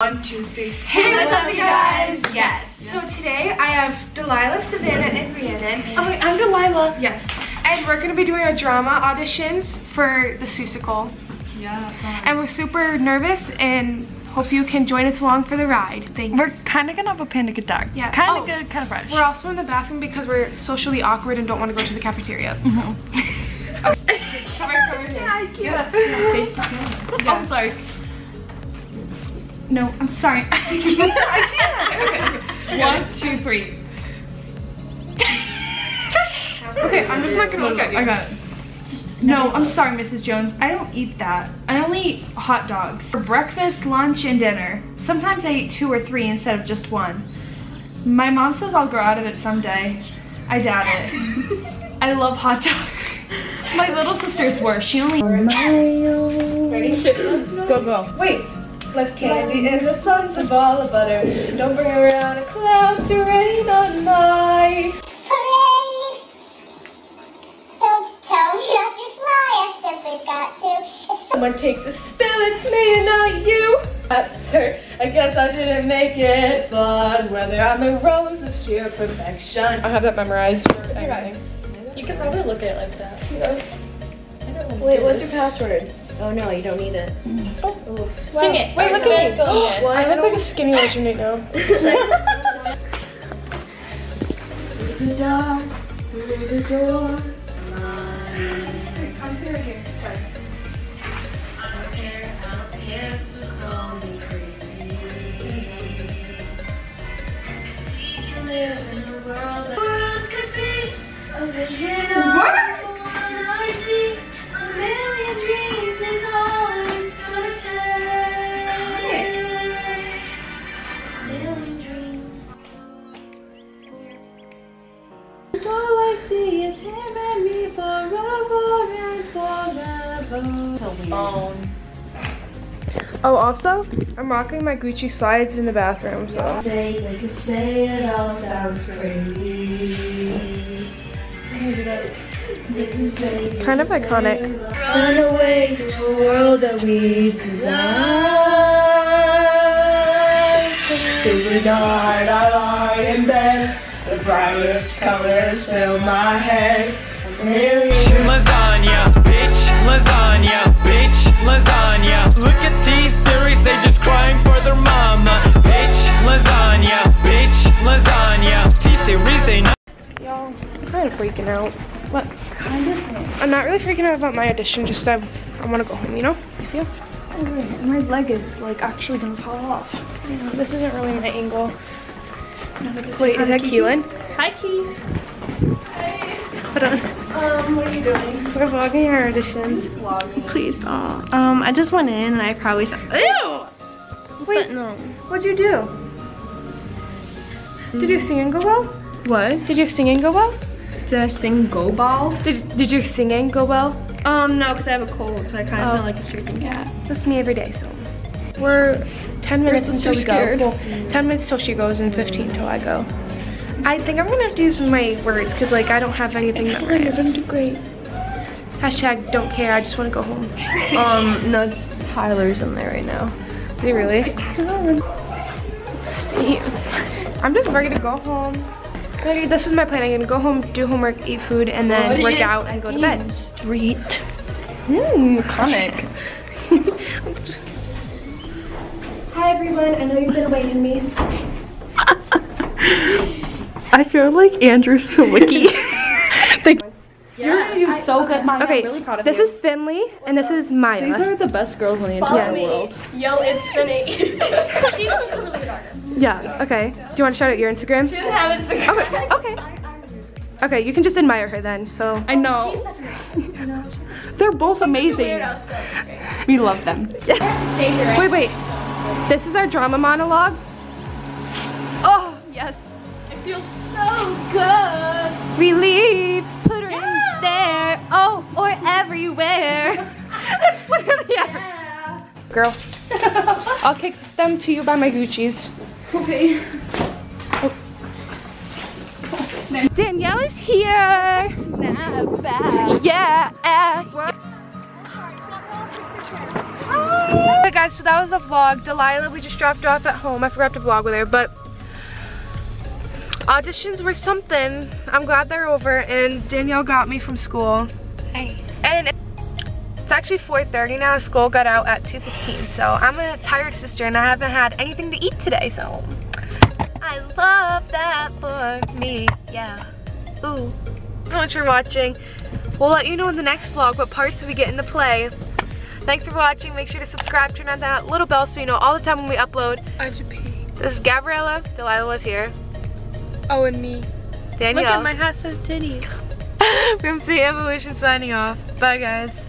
One, two, three. Hey, what's up, you guys? Yes. So today I have Delilah, Savannah, and Rhiannon. Oh, wait, I'm Delilah. Yes. And we're gonna be doing our drama auditions for the Seussical. Yeah. And we're super nervous and hope you can join us along for the ride. Thanks. We're kind of gonna have a panic attack. Yeah. Kind Oh. of good, kind of fresh. We're also in the bathroom because we're socially awkward and don't want to go to the cafeteria. okay. Mm-hmm. Come here, come here. Yeah. To camera. I'm sorry. No, I'm sorry. i can't One, two, three. Okay, I'm just not gonna look at you. I got it. No, I'm sorry, Mrs. Jones. I don't eat that. I only eat hot dogs for breakfast, lunch, and dinner. Sometimes I eat two or three instead of just one. My mom says I'll grow out of it someday. I doubt it. I love hot dogs. My little sister's worse. She only. Ready? Go go. Wait. Left candy in the sun's a ball of butter. Don't bring around a cloud to rain on my. Hooray! Don't tell me not to fly, I simply got to. If Someone takes a spill, it's me and not you. That's her. I guess I didn't make it, but whether I'm the rose of sheer perfection. I have that memorized for everything. You could probably look at it like that. Wait, what's your password? Oh no, you don't need it. Mm. Oh. Sing it. Wait, look at me. Go again. I look like a skinny version right now. the through the door. All see is him and me forever and forever. Oh, also, I'm rocking my Gucci slides in the bathroom, so. Say they could say it all sounds crazy. They can say Kind of iconic. run away to a world that we design. Through the night I lie in bed The brightest colors fill my head million Lasagna, bitch, lasagna, bitch, lasagna. Look at T-Series, they just crying for their mama. Bitch, lasagna, bitch, lasagna. T-Series ain't Y'all, I'm kind of freaking out. What? Kind of. I'm not really freaking out about my audition, just um, I, I want to go home, you know? Yeah. My leg is like actually gonna fall off. This isn't really my angle. Wait, is that Keelan? Hi, Key. Hold on. Um, what are you doing? We're vlogging our auditions. Vlogging. Please don't. Um, I just went in and I probably saw. Ew! Wait, no. What'd you do? Did you sing and go well? What? Did your singing go well? Did I sing Go Ball? Did, did your singing go well? Um, no, because I have a cold, so I kind of Oh. sound like a freaking cat. That's me every day, so. We're 10 minutes until we scared. go. Well, 10 minutes till she goes and 15 till I go. I think I'm gonna have to use my words because like I don't have anything memorized. You're gonna do great. Hashtag don't care, I just wanna go home. Um, no, Tyler's in there right now. Is he really? Steve. I'm just ready to go home. Like, this is my plan. I'm gonna go home, do homework, eat food, and then work out and go to bed. Street. Mmm, iconic. Hi everyone, I know you've been awaiting me. I feel like Andrew Sawicki. like, you're gonna do so good, Maya. Okay, I'm really proud of this you. is Finley and this is Maya. These are the best girls in the entire world. Yo, it's Finny. Yeah, okay. Do you want to shout out your Instagram? didn't have Instagram. Okay, okay. Okay, you can just admire her then, so. I know. They're both amazing. We love them. Wait, wait. This is our drama monologue. Oh, yes. It feels so good. Relief, put her in there. Oh, or everywhere. It's literally everywhere. Girl, I'll kick them to you by my Gucci's. Okay. Danielle is here. Not bad. Yeah. Hi. Guys, so that was the vlog. Delilah, we just dropped her off at home. I forgot to vlog with her, but auditions were something. I'm glad they're over, and Danielle got me from school. Hey. And it's actually 4.30 now. School got out at 2.15, so I'm a tired sister, and I haven't had anything to eat today, so I love that for me, yeah. Ooh. So much for watching. We'll let you know in the next vlog what parts we get into play. Thanks for watching. Make sure to subscribe, turn on that little bell so you know all the time when we upload. I'm pee. This is Gabriella. Delilah was here. Oh, and me. Danielle. Look at my hat says titties. From C Evolution signing off. Bye guys.